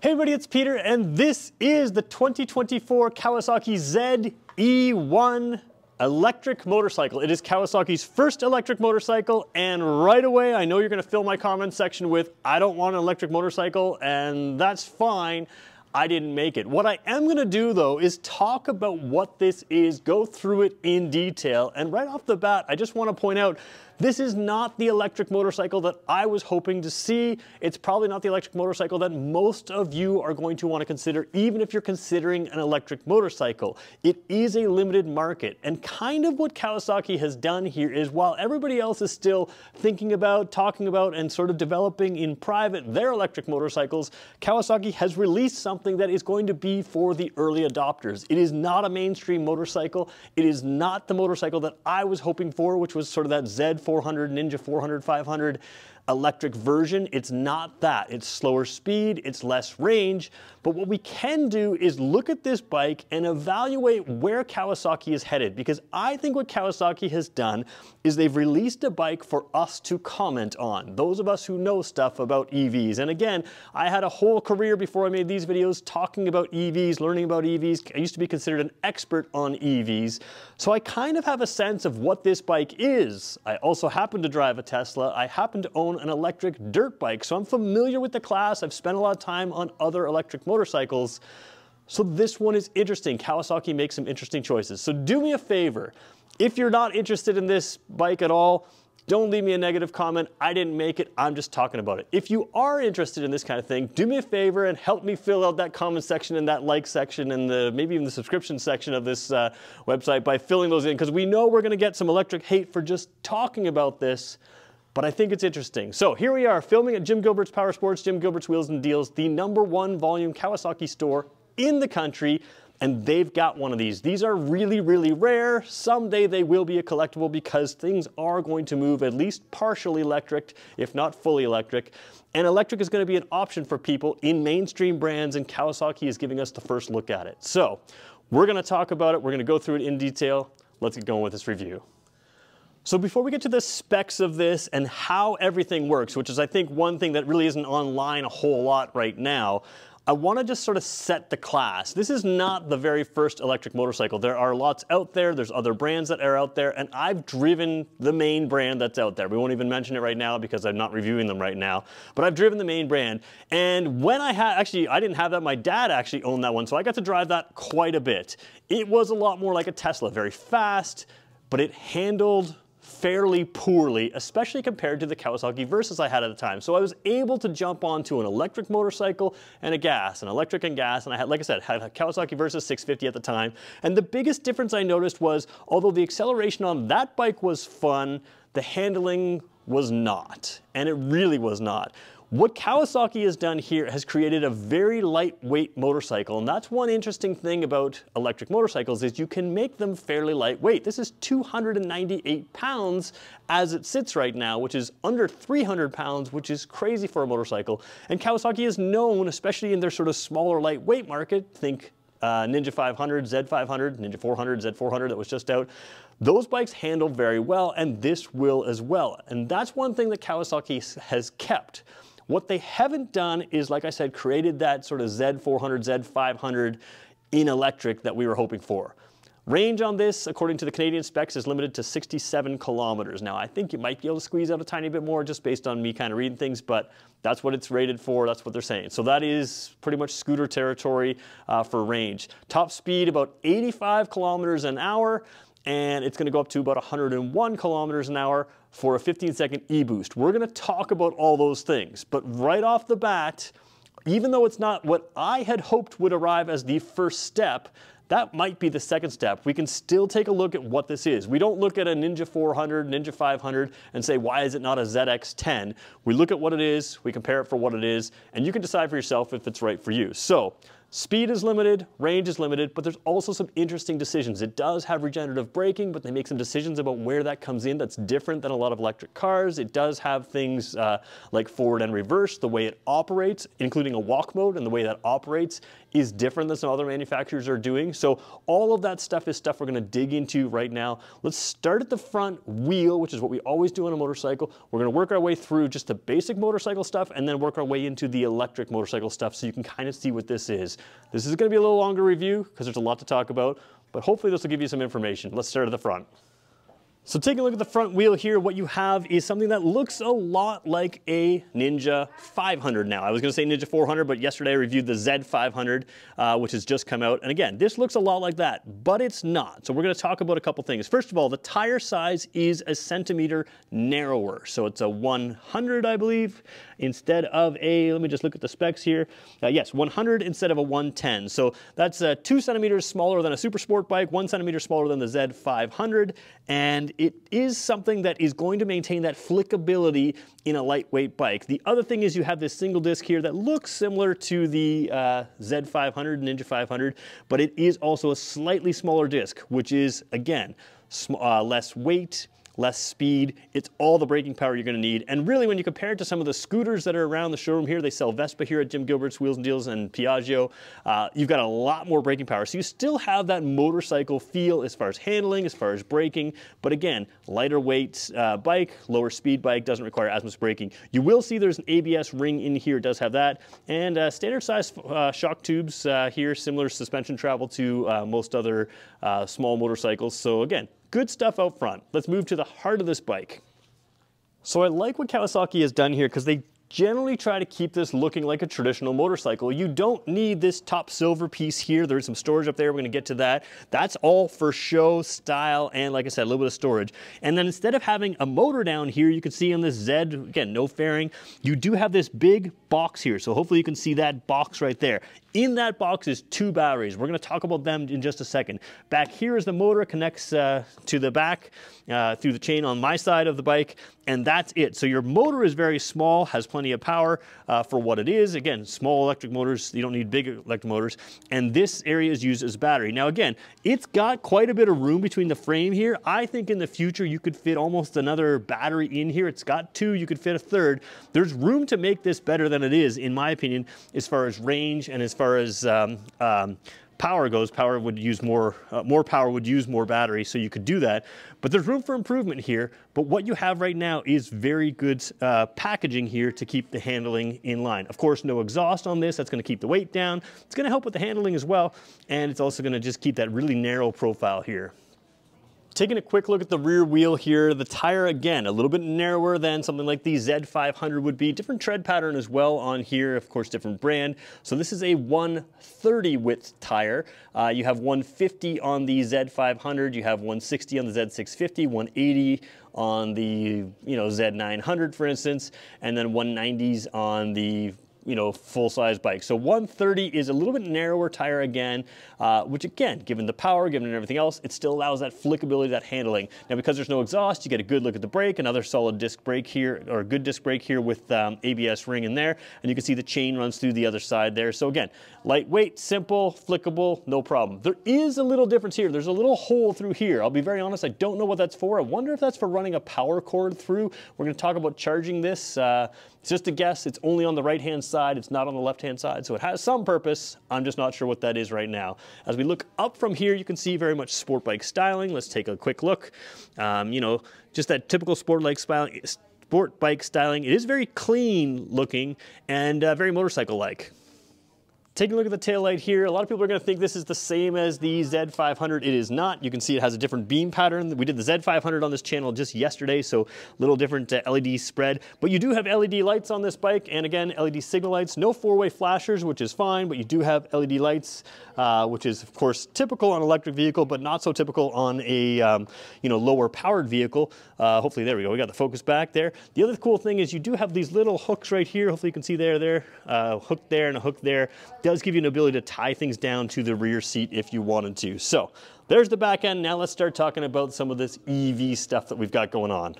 Hey everybody, it's Peter, and this is the 2024 Kawasaki ZE1 electric motorcycle. It is Kawasaki's first electric motorcycle, and right away, I know you're gonna fill my comment section with, I don't want an electric motorcycle, and that's fine. I didn't make it. What I am gonna do though is talk about what this is, go through it in detail, and right off the bat, I just wanna point out this is not the electric motorcycle that I was hoping to see. It's probably not the electric motorcycle that most of you are going to want to consider, even if you're considering an electric motorcycle. It is a limited market. And kind of what Kawasaki has done here is while everybody else is still thinking about, talking about, and sort of developing in private their electric motorcycles, Kawasaki has released something that is going to be for the early adopters. It is not a mainstream motorcycle. It is not the motorcycle that I was hoping for, which was sort of that Z 400, Ninja 400, 500 electric version. It's not that. It's slower speed, it's less range. But what we can do is look at this bike and evaluate where Kawasaki is headed. Because I think what Kawasaki has done is they've released a bike for us to comment on. Those of us who know stuff about EVs. And again, I had a whole career before I made these videos talking about EVs, learning about EVs. I used to be considered an expert on EVs. So I kind of have a sense of what this bike is. I also happen to drive a Tesla. I happen to own an electric dirt bike, so I'm familiar with the class. I've spent a lot of time on other electric motorcycles. So this one is interesting. Kawasaki makes some interesting choices. So do me a favor. If you're not interested in this bike at all, don't leave me a negative comment. I didn't make it. I'm just talking about it. If you are interested in this kind of thing, do me a favor and help me fill out that comment section and that like section and the maybe even the subscription section of this uh, website by filling those in because we know we're going to get some electric hate for just talking about this but I think it's interesting. So here we are filming at Jim Gilbert's Power Sports, Jim Gilbert's Wheels and Deals, the number one volume Kawasaki store in the country and they've got one of these. These are really, really rare. Someday they will be a collectible because things are going to move at least partially electric, if not fully electric. And electric is going to be an option for people in mainstream brands, and Kawasaki is giving us the first look at it. So we're going to talk about it. We're going to go through it in detail. Let's get going with this review. So before we get to the specs of this and how everything works, which is I think one thing that really isn't online a whole lot right now, I want to just sort of set the class. This is not the very first electric motorcycle. There are lots out there. There's other brands that are out there, and I've driven the main brand that's out there. We won't even mention it right now because I'm not reviewing them right now, but I've driven the main brand. And when I had, actually, I didn't have that. My dad actually owned that one, so I got to drive that quite a bit. It was a lot more like a Tesla, very fast, but it handled fairly poorly, especially compared to the Kawasaki Versys I had at the time. So I was able to jump onto an electric motorcycle and a gas, an electric and gas, and I had, like I said, had a Kawasaki Versys 650 at the time. And the biggest difference I noticed was, although the acceleration on that bike was fun, the handling was not, and it really was not. What Kawasaki has done here has created a very lightweight motorcycle, and that's one interesting thing about electric motorcycles is you can make them fairly lightweight. This is 298 pounds as it sits right now, which is under 300 pounds, which is crazy for a motorcycle. And Kawasaki is known, especially in their sort of smaller lightweight market, think uh, Ninja 500, Z500, Ninja 400, Z400 that was just out. Those bikes handle very well, and this will as well. And that's one thing that Kawasaki has kept. What they haven't done is, like I said, created that sort of Z400, Z500 in electric that we were hoping for. Range on this, according to the Canadian specs, is limited to 67 kilometers. Now, I think you might be able to squeeze out a tiny bit more just based on me kind of reading things, but that's what it's rated for. That's what they're saying. So that is pretty much scooter territory uh, for range. Top speed, about 85 kilometers an hour and it's going to go up to about 101 kilometers an hour for a 15 second e-boost. We're going to talk about all those things, but right off the bat, even though it's not what I had hoped would arrive as the first step, that might be the second step. We can still take a look at what this is. We don't look at a Ninja 400, Ninja 500 and say, why is it not a ZX10? We look at what it is, we compare it for what it is, and you can decide for yourself if it's right for you. So Speed is limited, range is limited, but there's also some interesting decisions. It does have regenerative braking, but they make some decisions about where that comes in that's different than a lot of electric cars. It does have things uh, like forward and reverse, the way it operates, including a walk mode, and the way that operates is different than some other manufacturers are doing. So all of that stuff is stuff we're gonna dig into right now. Let's start at the front wheel, which is what we always do on a motorcycle. We're gonna work our way through just the basic motorcycle stuff and then work our way into the electric motorcycle stuff so you can kind of see what this is. This is gonna be a little longer review because there's a lot to talk about, but hopefully this will give you some information. Let's start at the front. So taking a look at the front wheel here, what you have is something that looks a lot like a Ninja 500 now. I was gonna say Ninja 400, but yesterday I reviewed the Z500, uh, which has just come out. And again, this looks a lot like that, but it's not. So we're gonna talk about a couple things. First of all, the tire size is a centimeter narrower. So it's a 100, I believe, instead of a, let me just look at the specs here. Uh, yes, 100 instead of a 110. So that's uh, two centimeters smaller than a super sport bike, one centimeter smaller than the Z500. And it is something that is going to maintain that flickability in a lightweight bike. The other thing is you have this single disc here that looks similar to the uh, Z500, Ninja 500, but it is also a slightly smaller disc, which is, again, uh, less weight, less speed. It's all the braking power you're gonna need. And really when you compare it to some of the scooters that are around the showroom here, they sell Vespa here at Jim Gilbert's Wheels and Deals and Piaggio, uh, you've got a lot more braking power. So you still have that motorcycle feel as far as handling, as far as braking, but again, lighter weight uh, bike, lower speed bike, doesn't require as much braking. You will see there's an ABS ring in here, it does have that, and uh, standard size uh, shock tubes uh, here, similar suspension travel to uh, most other small motorcycles. So again, Good stuff out front. Let's move to the heart of this bike. So I like what Kawasaki has done here because they generally try to keep this looking like a traditional motorcycle. You don't need this top silver piece here. There's some storage up there. We're gonna get to that. That's all for show, style, and like I said, a little bit of storage. And then instead of having a motor down here, you can see on this Z, again, no fairing, you do have this big box here. So hopefully you can see that box right there. In that box is two batteries. We're gonna talk about them in just a second. Back here is the motor, connects uh, to the back uh, through the chain on my side of the bike, and that's it. So your motor is very small, has plenty of power uh, for what it is. Again, small electric motors, you don't need big electric motors, and this area is used as battery. Now again, it's got quite a bit of room between the frame here. I think in the future you could fit almost another battery in here. It's got two, you could fit a third. There's room to make this better than it is, in my opinion, as far as range and as far as um, um, power goes, power would use more, uh, more power would use more battery, so you could do that. But there's room for improvement here. But what you have right now is very good uh, packaging here to keep the handling in line. Of course, no exhaust on this. That's going to keep the weight down. It's going to help with the handling as well. And it's also going to just keep that really narrow profile here. Taking a quick look at the rear wheel here, the tire again, a little bit narrower than something like the Z500 would be. Different tread pattern as well on here, of course, different brand. So this is a 130 width tire. Uh, you have 150 on the Z500, you have 160 on the Z650, 180 on the you know Z900 for instance, and then 190s on the you know, full-size bike. So 130 is a little bit narrower tire again, uh, which again, given the power, given everything else, it still allows that flickability, that handling. Now because there's no exhaust, you get a good look at the brake, another solid disc brake here, or a good disc brake here with um, ABS ring in there, and you can see the chain runs through the other side there. So again, lightweight, simple, flickable, no problem. There is a little difference here. There's a little hole through here. I'll be very honest, I don't know what that's for. I wonder if that's for running a power cord through. We're gonna talk about charging this. Uh, it's just a guess. It's only on the right-hand side. It's not on the left-hand side. So it has some purpose. I'm just not sure what that is right now. As we look up from here, you can see very much sport bike styling. Let's take a quick look. Um, you know, just that typical sport bike styling. Sport bike styling. It is very clean looking and uh, very motorcycle-like. Taking a look at the tail light here, a lot of people are gonna think this is the same as the Z500. It is not. You can see it has a different beam pattern. We did the Z500 on this channel just yesterday, so a little different uh, LED spread. But you do have LED lights on this bike, and again, LED signal lights. No four-way flashers, which is fine, but you do have LED lights, uh, which is of course typical on an electric vehicle, but not so typical on a um, you know lower powered vehicle. Uh, hopefully, there we go. We got the focus back there. The other cool thing is you do have these little hooks right here. Hopefully, you can see there, there, uh, hook there and a hook there does give you an ability to tie things down to the rear seat if you wanted to. So there's the back end. Now let's start talking about some of this EV stuff that we've got going on.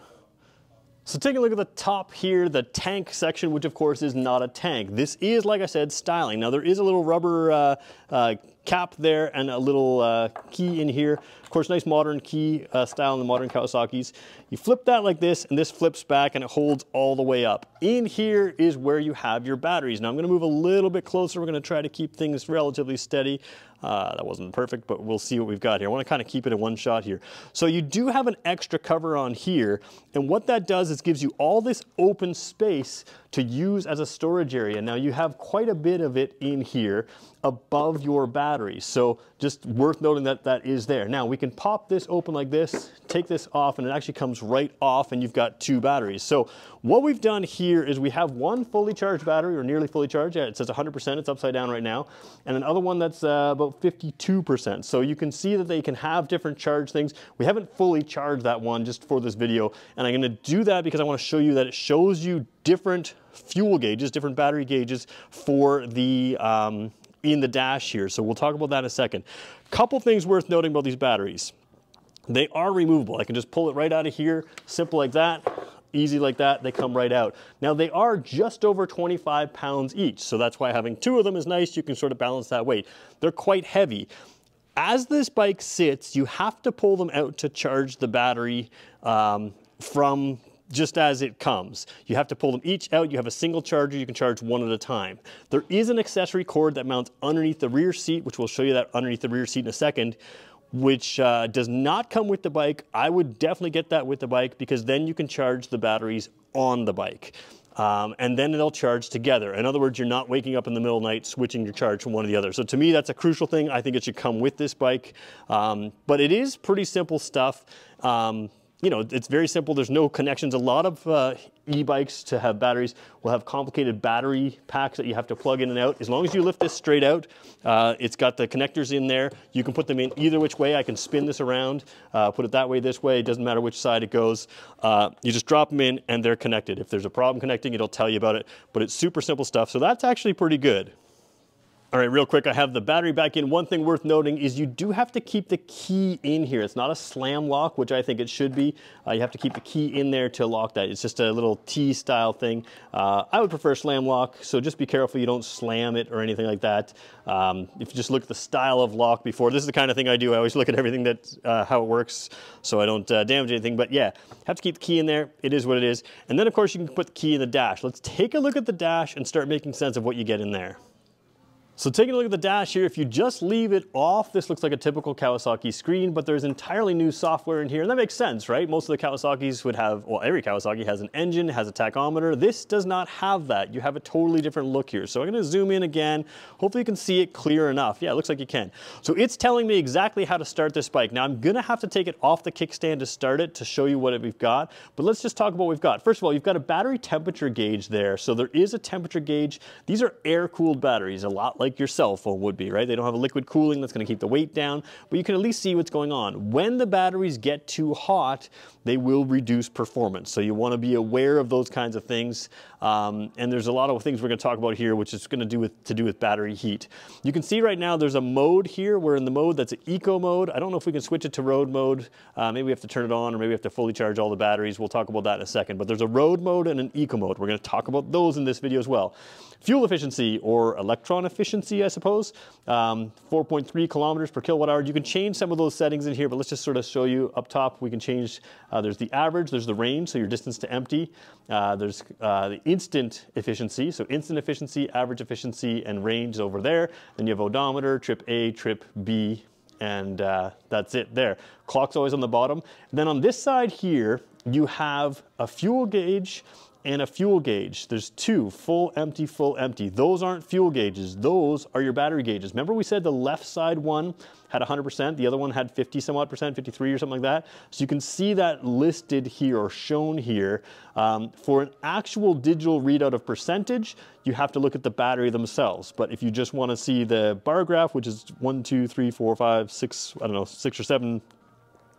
So take a look at the top here, the tank section, which of course is not a tank. This is, like I said, styling. Now there is a little rubber uh, uh, cap there and a little uh, key in here. Of course, nice modern key uh, style in the modern Kawasaki's. You flip that like this and this flips back and it holds all the way up. In here is where you have your batteries. Now I'm gonna move a little bit closer. We're gonna try to keep things relatively steady. Uh, that wasn't perfect, but we'll see what we've got here. I want to kind of keep it in one shot here. So you do have an extra cover on here, and what that does is gives you all this open space to use as a storage area. Now you have quite a bit of it in here above your batteries. So just worth noting that that is there. Now we can pop this open like this, take this off, and it actually comes right off and you've got two batteries. So what we've done here is we have one fully charged battery or nearly fully charged. Yeah, it says 100%, it's upside down right now. And another one that's uh, about 52%. So you can see that they can have different charge things. We haven't fully charged that one just for this video. And I'm gonna do that because I wanna show you that it shows you different fuel gauges, different battery gauges for the um, in the dash here. So we'll talk about that in a second. Couple things worth noting about these batteries. They are removable. I can just pull it right out of here, simple like that, easy like that, they come right out. Now they are just over 25 pounds each, so that's why having two of them is nice. You can sort of balance that weight. They're quite heavy. As this bike sits, you have to pull them out to charge the battery um, from just as it comes. You have to pull them each out. You have a single charger. You can charge one at a time. There is an accessory cord that mounts underneath the rear seat, which we'll show you that underneath the rear seat in a second, which uh, does not come with the bike. I would definitely get that with the bike because then you can charge the batteries on the bike. Um, and then they'll charge together. In other words, you're not waking up in the middle of the night switching your charge from one to the other. So to me, that's a crucial thing. I think it should come with this bike. Um, but it is pretty simple stuff. Um, you know, it's very simple. There's no connections. A lot of uh, e-bikes to have batteries will have complicated battery packs that you have to plug in and out. As long as you lift this straight out, uh, it's got the connectors in there. You can put them in either which way. I can spin this around, uh, put it that way, this way. It doesn't matter which side it goes. Uh, you just drop them in and they're connected. If there's a problem connecting, it'll tell you about it. But it's super simple stuff. So that's actually pretty good. All right, real quick, I have the battery back in. One thing worth noting is you do have to keep the key in here. It's not a slam lock, which I think it should be. Uh, you have to keep the key in there to lock that. It's just a little T-style thing. Uh, I would prefer slam lock, so just be careful you don't slam it or anything like that. Um, if you just look at the style of lock before, this is the kind of thing I do. I always look at everything that, uh, how it works so I don't uh, damage anything. But yeah, have to keep the key in there. It is what it is. And then of course you can put the key in the dash. Let's take a look at the dash and start making sense of what you get in there. So taking a look at the dash here, if you just leave it off, this looks like a typical Kawasaki screen, but there's entirely new software in here, and that makes sense, right? Most of the Kawasaki's would have, well, every Kawasaki has an engine, has a tachometer. This does not have that. You have a totally different look here. So I'm gonna zoom in again. Hopefully you can see it clear enough. Yeah, it looks like you can. So it's telling me exactly how to start this bike. Now I'm gonna have to take it off the kickstand to start it to show you what we've got, but let's just talk about what we've got. First of all, you've got a battery temperature gauge there. So there is a temperature gauge. These are air-cooled batteries, a lot like like your cell phone would be, right? They don't have a liquid cooling that's going to keep the weight down, but you can at least see what's going on. When the batteries get too hot, they will reduce performance. So you want to be aware of those kinds of things. Um, and there's a lot of things we're going to talk about here, which is going to do with to do with battery heat. You can see right now there's a mode here. We're in the mode that's an eco mode. I don't know if we can switch it to road mode. Uh, maybe we have to turn it on, or maybe we have to fully charge all the batteries. We'll talk about that in a second. But there's a road mode and an eco mode. We're going to talk about those in this video as well. Fuel efficiency or electron efficiency, I suppose. Um, 4.3 kilometers per kilowatt hour. You can change some of those settings in here, but let's just sort of show you up top. We can change uh, there's the average, there's the range, so your distance to empty. Uh, there's uh, the instant efficiency, so instant efficiency, average efficiency, and range over there. Then you have odometer, trip A, trip B, and uh, that's it there. Clock's always on the bottom. then on this side here, you have a fuel gauge and a fuel gauge. There's two, full, empty, full, empty. Those aren't fuel gauges. Those are your battery gauges. Remember we said the left side one had 100%, the other one had 50 some odd percent, 53 or something like that. So you can see that listed here or shown here. Um, for an actual digital readout of percentage, you have to look at the battery themselves. But if you just want to see the bar graph, which is one, two, three, four, five, six, I don't know, six or seven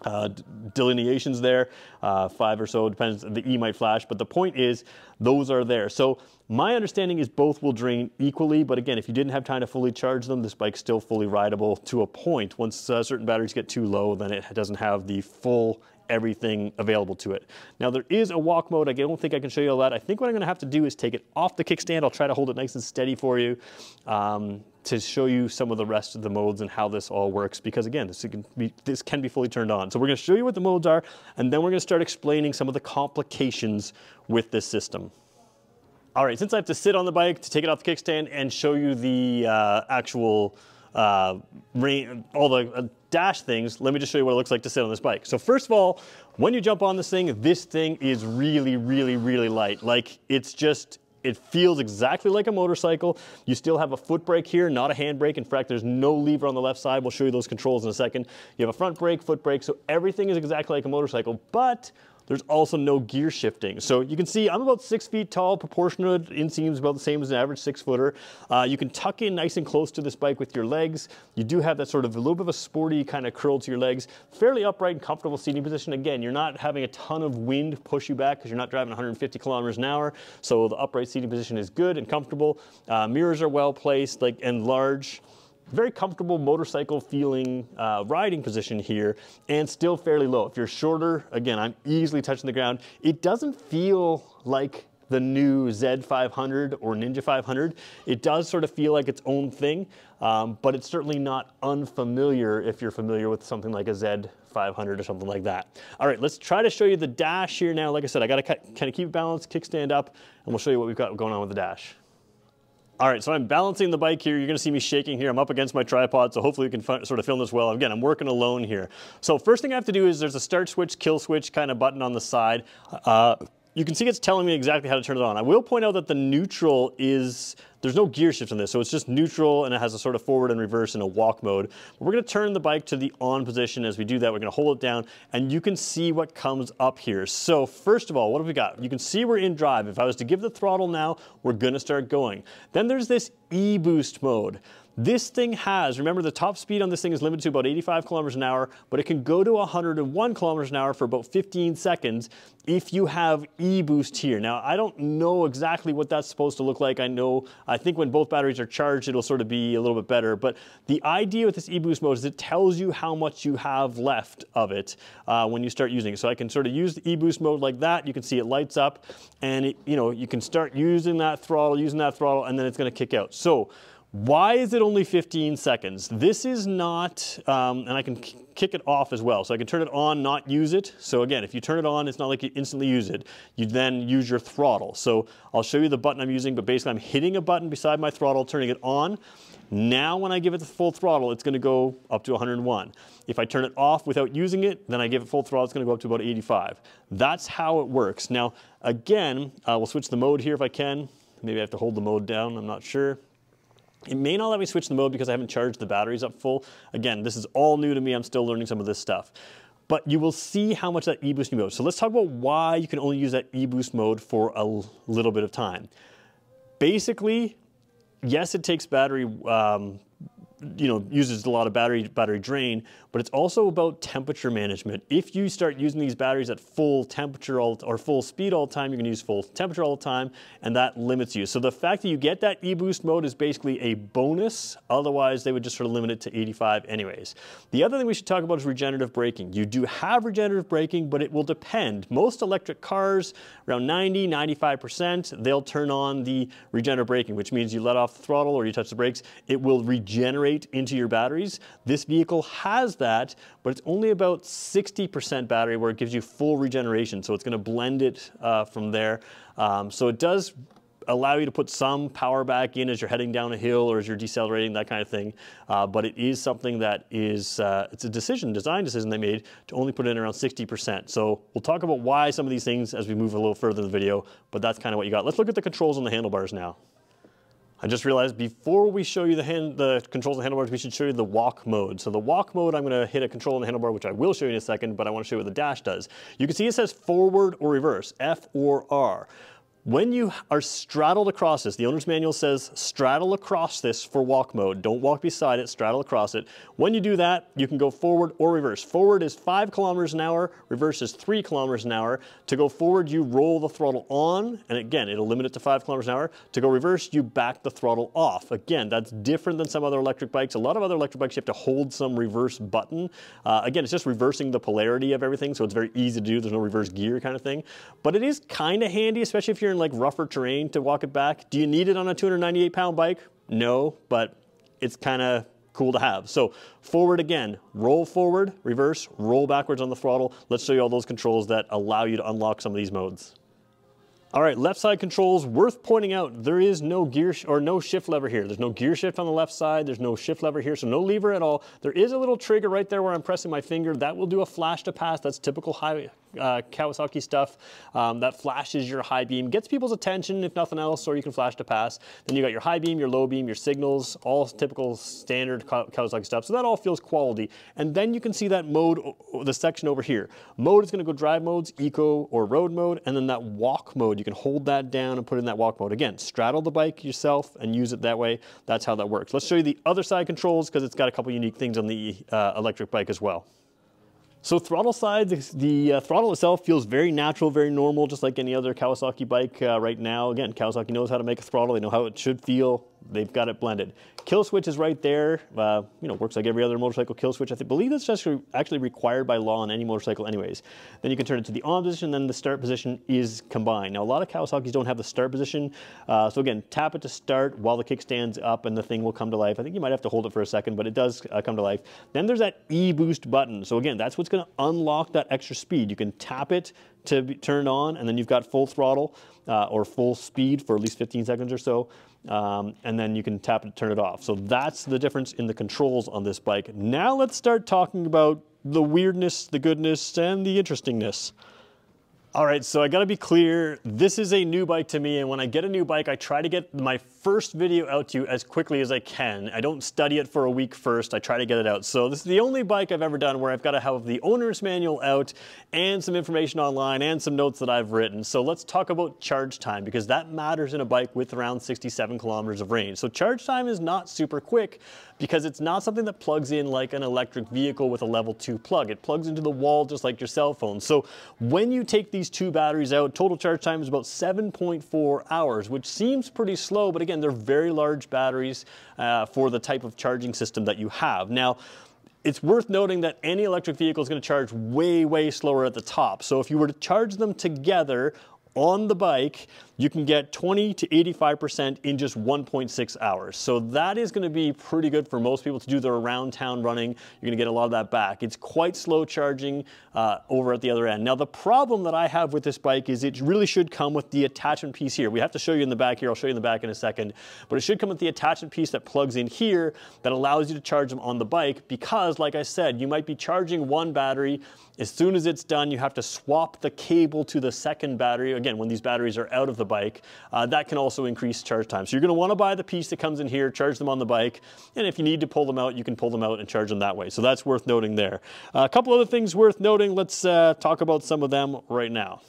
uh, delineations there, uh, five or so, depends, the E might flash, but the point is those are there. So my understanding is both will drain equally, but again, if you didn't have time to fully charge them, this bike's still fully rideable to a point. Once uh, certain batteries get too low, then it doesn't have the full everything available to it. Now there is a walk mode. I don't think I can show you all that. I think what I'm gonna have to do is take it off the kickstand. I'll try to hold it nice and steady for you um, to show you some of the rest of the modes and how this all works. Because again, this can, be, this can be fully turned on. So we're gonna show you what the modes are, and then we're gonna start explaining some of the complications with this system. All right, since I have to sit on the bike to take it off the kickstand and show you the uh, actual uh, all the uh, dash things, let me just show you what it looks like to sit on this bike. So first of all, when you jump on this thing, this thing is really, really, really light. Like it's just, it feels exactly like a motorcycle. You still have a foot brake here, not a hand brake. In fact, there's no lever on the left side. We'll show you those controls in a second. You have a front brake, foot brake, so everything is exactly like a motorcycle, but there's also no gear shifting. So you can see I'm about six feet tall, proportionate inseams about the same as an average six footer. Uh, you can tuck in nice and close to this bike with your legs. You do have that sort of a little bit of a sporty kind of curl to your legs. Fairly upright and comfortable seating position. Again, you're not having a ton of wind push you back because you're not driving 150 kilometers an hour. So the upright seating position is good and comfortable. Uh, mirrors are well placed like and large very comfortable motorcycle feeling uh, riding position here and still fairly low. If you're shorter, again, I'm easily touching the ground. It doesn't feel like the new Z500 or Ninja 500. It does sort of feel like its own thing, um, but it's certainly not unfamiliar if you're familiar with something like a Z500 or something like that. All right, let's try to show you the dash here now. Like I said, I gotta kind of keep it balanced, kickstand up, and we'll show you what we've got going on with the dash. All right, so I'm balancing the bike here. You're gonna see me shaking here. I'm up against my tripod, so hopefully you can sort of film this well. Again, I'm working alone here. So first thing I have to do is there's a start switch, kill switch kind of button on the side. Uh, you can see it's telling me exactly how to turn it on. I will point out that the neutral is, there's no gear shift in this, so it's just neutral and it has a sort of forward and reverse in a walk mode. We're gonna turn the bike to the on position. As we do that, we're gonna hold it down and you can see what comes up here. So first of all, what have we got? You can see we're in drive. If I was to give the throttle now, we're gonna start going. Then there's this e-boost mode. This thing has, remember the top speed on this thing is limited to about 85 kilometers an hour, but it can go to 101 kilometers an hour for about 15 seconds if you have e-boost here. Now, I don't know exactly what that's supposed to look like. I know, I think when both batteries are charged, it'll sort of be a little bit better, but the idea with this e-boost mode is it tells you how much you have left of it uh, when you start using it. So I can sort of use the e-boost mode like that. You can see it lights up and it, you know, you can start using that throttle, using that throttle, and then it's gonna kick out. So why is it only 15 seconds? This is not, um, and I can kick it off as well. So I can turn it on, not use it. So again, if you turn it on, it's not like you instantly use it. You then use your throttle. So I'll show you the button I'm using, but basically I'm hitting a button beside my throttle, turning it on. Now when I give it the full throttle, it's gonna go up to 101. If I turn it off without using it, then I give it full throttle, it's gonna go up to about 85. That's how it works. Now, again, uh, we'll switch the mode here if I can. Maybe I have to hold the mode down, I'm not sure. It may not let me switch the mode because I haven't charged the batteries up full. Again, this is all new to me. I'm still learning some of this stuff. But you will see how much that e-boost mode. So let's talk about why you can only use that e-boost mode for a little bit of time. Basically, yes, it takes battery um, you know, uses a lot of battery, battery drain, but it's also about temperature management. If you start using these batteries at full temperature all, or full speed all the time, you're gonna use full temperature all the time, and that limits you. So the fact that you get that e-boost mode is basically a bonus. Otherwise, they would just sort of limit it to 85 anyways. The other thing we should talk about is regenerative braking. You do have regenerative braking, but it will depend. Most electric cars, around 90, 95%, they'll turn on the regenerative braking, which means you let off the throttle or you touch the brakes, it will regenerate into your batteries. This vehicle has that, but it's only about 60% battery where it gives you full regeneration. So it's gonna blend it uh, from there. Um, so it does allow you to put some power back in as you're heading down a hill or as you're decelerating, that kind of thing. Uh, but it is something that is, uh, it's a decision, design decision they made to only put in around 60%. So we'll talk about why some of these things as we move a little further in the video, but that's kind of what you got. Let's look at the controls on the handlebars now. I just realized before we show you the, hand, the controls and handlebars, we should show you the walk mode. So the walk mode, I'm gonna hit a control on the handlebar, which I will show you in a second, but I wanna show you what the dash does. You can see it says forward or reverse, F or R. When you are straddled across this, the owner's manual says straddle across this for walk mode. Don't walk beside it, straddle across it. When you do that, you can go forward or reverse. Forward is five kilometers an hour, reverse is three kilometers an hour. To go forward, you roll the throttle on, and again, it'll limit it to five kilometers an hour. To go reverse, you back the throttle off. Again, that's different than some other electric bikes. A lot of other electric bikes, you have to hold some reverse button. Uh, again, it's just reversing the polarity of everything, so it's very easy to do. There's no reverse gear kind of thing. But it is kind of handy, especially if you're in like rougher terrain to walk it back. Do you need it on a 298 pound bike? No, but it's kind of cool to have. So forward again, roll forward, reverse, roll backwards on the throttle. Let's show you all those controls that allow you to unlock some of these modes. All right, left side controls, worth pointing out, there is no gear or no shift lever here. There's no gear shift on the left side. There's no shift lever here, so no lever at all. There is a little trigger right there where I'm pressing my finger. That will do a flash to pass. That's typical high, uh, Kawasaki stuff. Um, that flashes your high beam, gets people's attention if nothing else, or you can flash to pass. Then you got your high beam, your low beam, your signals, all typical standard Kawasaki stuff. So that all feels quality. And then you can see that mode, the section over here. Mode is gonna go drive modes, eco or road mode, and then that walk mode you can hold that down and put in that walk mode. Again, straddle the bike yourself and use it that way. That's how that works. Let's show you the other side controls because it's got a couple unique things on the uh, electric bike as well. So throttle side, the, uh, throttle itself feels very natural, very normal, just like any other Kawasaki bike uh, right now. Again, Kawasaki knows how to make a throttle. They know how it should feel. They've got it blended. Kill switch is right there. Uh, you know, works like every other motorcycle kill switch. I believe that's just actually required by law on any motorcycle anyways. Then you can turn it to the on position, then the start position is combined. Now, a lot of Kawasaki's don't have the start position. Uh, so again, tap it to start while the kickstand's up and the thing will come to life. I think you might have to hold it for a second, but it does uh, come to life. Then there's that e-boost button. So again, that's what's gonna unlock that extra speed. You can tap it to be turned on and then you've got full throttle uh, or full speed for at least 15 seconds or so. Um, and then you can tap it to turn it off. So that's the difference in the controls on this bike. Now let's start talking about the weirdness, the goodness, and the interestingness. All right, so I gotta be clear, this is a new bike to me, and when I get a new bike, I try to get my first video out to you as quickly as I can. I don't study it for a week first, I try to get it out. So this is the only bike I've ever done where I've gotta have the owner's manual out and some information online and some notes that I've written. So let's talk about charge time, because that matters in a bike with around 67 kilometers of range. So charge time is not super quick, because it's not something that plugs in like an electric vehicle with a level two plug. It plugs into the wall just like your cell phone. So when you take these two batteries out, total charge time is about 7.4 hours, which seems pretty slow, but again, they're very large batteries uh, for the type of charging system that you have. Now, it's worth noting that any electric vehicle is going to charge way, way slower at the top. So if you were to charge them together on the bike, you can get 20 to 85% in just 1.6 hours. So that is gonna be pretty good for most people to do their around town running. You're gonna get a lot of that back. It's quite slow charging uh, over at the other end. Now the problem that I have with this bike is it really should come with the attachment piece here. We have to show you in the back here, I'll show you in the back in a second, but it should come with the attachment piece that plugs in here that allows you to charge them on the bike because like I said, you might be charging one battery, as soon as it's done, you have to swap the cable to the second battery. Again, when these batteries are out of the bike, uh, that can also increase charge time. So you're gonna wanna buy the piece that comes in here, charge them on the bike, and if you need to pull them out, you can pull them out and charge them that way. So that's worth noting there. Uh, a couple other things worth noting, let's uh, talk about some of them right now.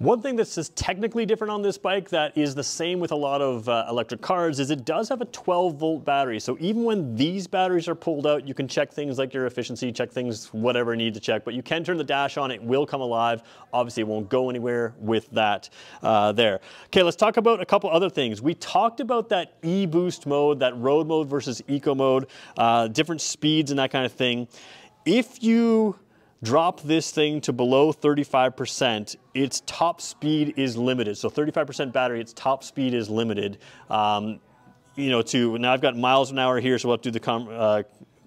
One thing that's just technically different on this bike that is the same with a lot of uh, electric cars is it does have a 12 volt battery. So even when these batteries are pulled out, you can check things like your efficiency, check things, whatever you need to check, but you can turn the dash on, it will come alive. Obviously it won't go anywhere with that uh, there. Okay, let's talk about a couple other things. We talked about that e-boost mode, that road mode versus eco mode, uh, different speeds and that kind of thing. If you drop this thing to below 35%, its top speed is limited. So 35% battery, its top speed is limited. Um, you know, to now I've got miles an hour here, so we'll have to do the uh,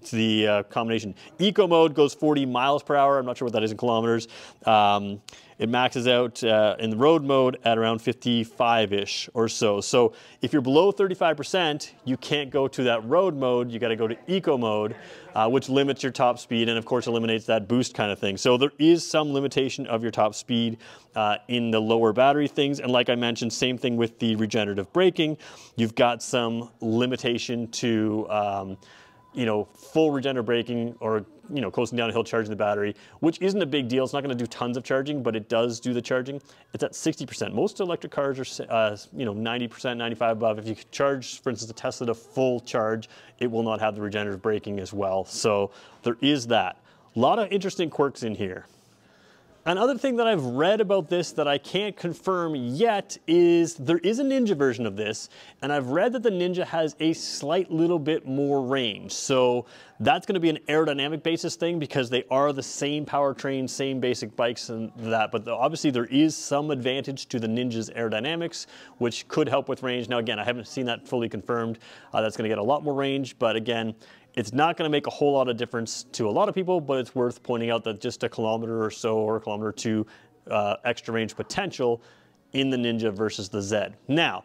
to the uh, combination. Eco mode goes 40 miles per hour. I'm not sure what that is in kilometers. Um, it maxes out uh, in the road mode at around 55-ish or so. So if you're below 35%, you can't go to that road mode. You got to go to eco mode, uh, which limits your top speed and of course eliminates that boost kind of thing. So there is some limitation of your top speed uh, in the lower battery things. And like I mentioned, same thing with the regenerative braking. You've got some limitation to um, you know, full regenerative braking or, you know, coasting down a hill charging the battery, which isn't a big deal. It's not going to do tons of charging, but it does do the charging. It's at 60%. Most electric cars are, uh, you know, 90%, 95 above. If you charge, for instance, a Tesla to full charge, it will not have the regenerative braking as well. So there is that. A lot of interesting quirks in here. Another thing that I've read about this that I can't confirm yet is there is a Ninja version of this, and I've read that the Ninja has a slight little bit more range. So that's going to be an aerodynamic basis thing because they are the same powertrain, same basic bikes and that. But obviously there is some advantage to the Ninja's aerodynamics, which could help with range. Now again, I haven't seen that fully confirmed. Uh, that's going to get a lot more range, but again, it's not going to make a whole lot of difference to a lot of people, but it's worth pointing out that just a kilometer or so or a kilometer or two uh, extra range potential in the Ninja versus the Zed. Now,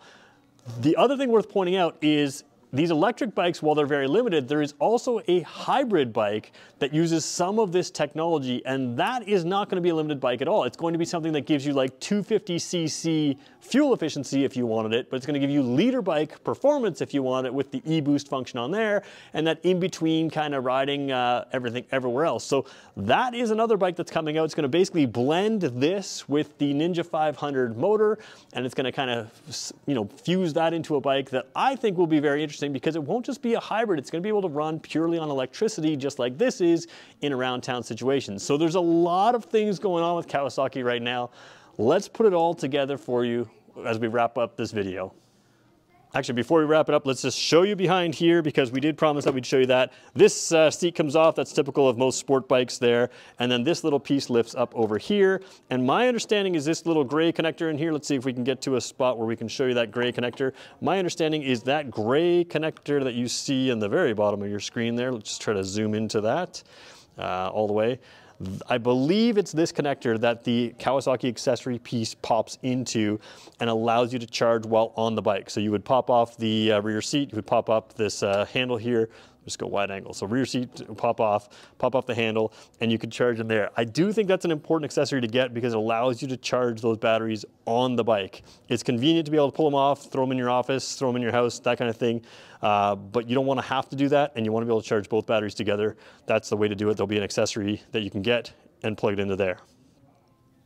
the other thing worth pointing out is these electric bikes, while they're very limited, there is also a hybrid bike that uses some of this technology, and that is not going to be a limited bike at all. It's going to be something that gives you like 250cc fuel efficiency if you wanted it, but it's going to give you liter bike performance if you want it with the e-boost function on there, and that in-between kind of riding uh, everything everywhere else. So that is another bike that's coming out. It's going to basically blend this with the Ninja 500 motor, and it's going to kind of, you know, fuse that into a bike that I think will be very interesting interesting because it won't just be a hybrid, it's going to be able to run purely on electricity just like this is in around town situations. So there's a lot of things going on with Kawasaki right now. Let's put it all together for you as we wrap up this video. Actually, before we wrap it up, let's just show you behind here because we did promise that we'd show you that. This uh, seat comes off, that's typical of most sport bikes there. And then this little piece lifts up over here. And my understanding is this little gray connector in here, let's see if we can get to a spot where we can show you that gray connector. My understanding is that gray connector that you see in the very bottom of your screen there, let's just try to zoom into that uh, all the way. I believe it's this connector that the Kawasaki accessory piece pops into and allows you to charge while on the bike. So you would pop off the uh, rear seat, you would pop up this uh, handle here, just go wide angle. So rear seat pop off, pop off the handle, and you can charge them there. I do think that's an important accessory to get because it allows you to charge those batteries on the bike. It's convenient to be able to pull them off, throw them in your office, throw them in your house, that kind of thing. Uh, but you don't want to have to do that, and you want to be able to charge both batteries together. That's the way to do it. There'll be an accessory that you can get and plug it into there.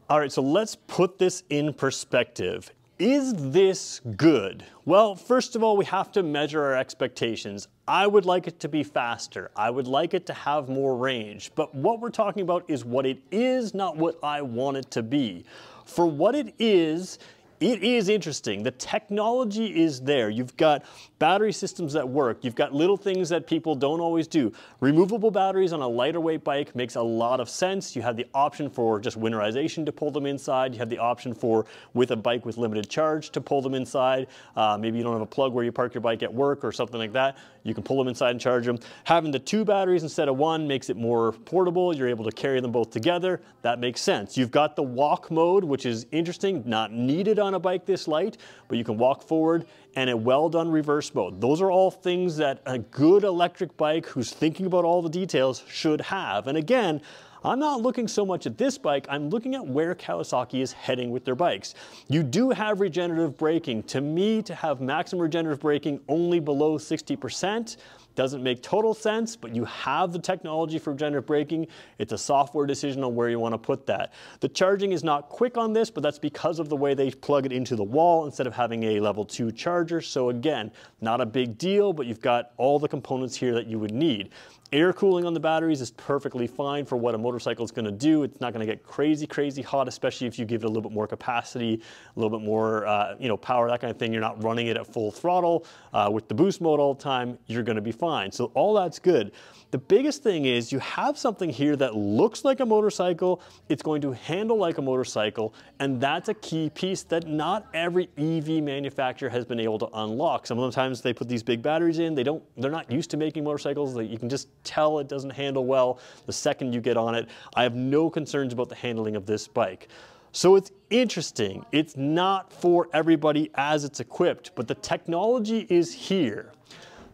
All right, so let's put this in perspective. Is this good? Well, first of all, we have to measure our expectations. I would like it to be faster. I would like it to have more range. But what we're talking about is what it is, not what I want it to be. For what it is, it is interesting. The technology is there. You've got battery systems that work. You've got little things that people don't always do. Removable batteries on a lighter weight bike makes a lot of sense. You have the option for just winterization to pull them inside. You have the option for, with a bike with limited charge, to pull them inside. Uh, maybe you don't have a plug where you park your bike at work or something like that. You can pull them inside and charge them. Having the two batteries instead of one makes it more portable. You're able to carry them both together. That makes sense. You've got the walk mode, which is interesting, not needed on a bike this light, but you can walk forward and a well done reverse mode. Those are all things that a good electric bike who's thinking about all the details should have. And again, I'm not looking so much at this bike, I'm looking at where Kawasaki is heading with their bikes. You do have regenerative braking. To me, to have maximum regenerative braking only below 60%, doesn't make total sense, but you have the technology for regenerative braking. It's a software decision on where you want to put that. The charging is not quick on this, but that's because of the way they plug it into the wall instead of having a level 2 charger. So again, not a big deal, but you've got all the components here that you would need. Air cooling on the batteries is perfectly fine for what a motorcycle is going to do. It's not going to get crazy, crazy hot, especially if you give it a little bit more capacity, a little bit more uh, you know, power, that kind of thing. You're not running it at full throttle uh, with the boost mode all the time. You're going to be fine. So all that's good. The biggest thing is you have something here that looks like a motorcycle, it's going to handle like a motorcycle, and that's a key piece that not every EV manufacturer has been able to unlock. Sometimes they put these big batteries in, they don't, they're not used to making motorcycles, you can just tell it doesn't handle well the second you get on it. I have no concerns about the handling of this bike. So it's interesting. It's not for everybody as it's equipped, but the technology is here.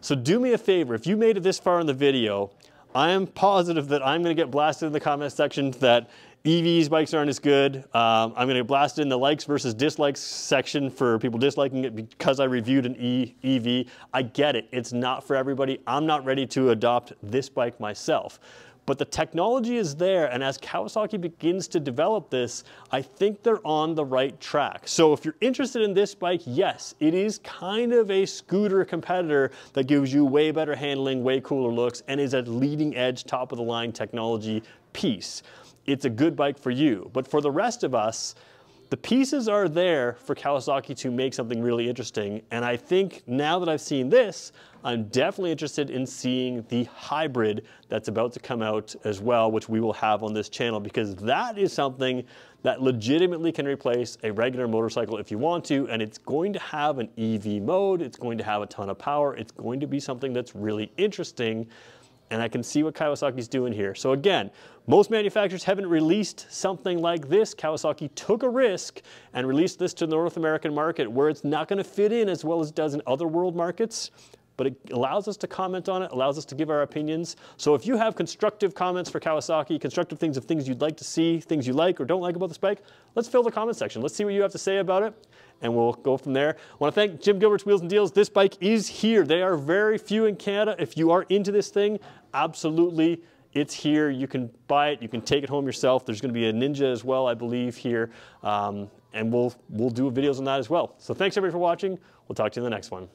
So do me a favor, if you made it this far in the video, I am positive that I'm gonna get blasted in the comment section that EVs bikes aren't as good. Um, I'm going to blast in the likes versus dislikes section for people disliking it because I reviewed an e EV. I get it. It's not for everybody. I'm not ready to adopt this bike myself. But the technology is there, and as Kawasaki begins to develop this, I think they're on the right track. So if you're interested in this bike, yes, it is kind of a scooter competitor that gives you way better handling, way cooler looks, and is a leading edge, top of the line technology piece. It's a good bike for you. But for the rest of us, the pieces are there for Kawasaki to make something really interesting. And I think now that I've seen this, I'm definitely interested in seeing the hybrid that's about to come out as well, which we will have on this channel, because that is something that legitimately can replace a regular motorcycle if you want to, and it's going to have an EV mode, it's going to have a ton of power, it's going to be something that's really interesting and I can see what Kawasaki's doing here. So again, most manufacturers haven't released something like this. Kawasaki took a risk and released this to the North American market where it's not gonna fit in as well as it does in other world markets but it allows us to comment on it, allows us to give our opinions. So if you have constructive comments for Kawasaki, constructive things of things you'd like to see, things you like or don't like about this bike, let's fill the comment section. Let's see what you have to say about it and we'll go from there. I want to thank Jim Gilbert's Wheels and Deals. This bike is here. They are very few in Canada. If you are into this thing, absolutely it's here. You can buy it. You can take it home yourself. There's going to be a Ninja as well, I believe, here. Um, and we'll, we'll do videos on that as well. So thanks everybody for watching. We'll talk to you in the next one.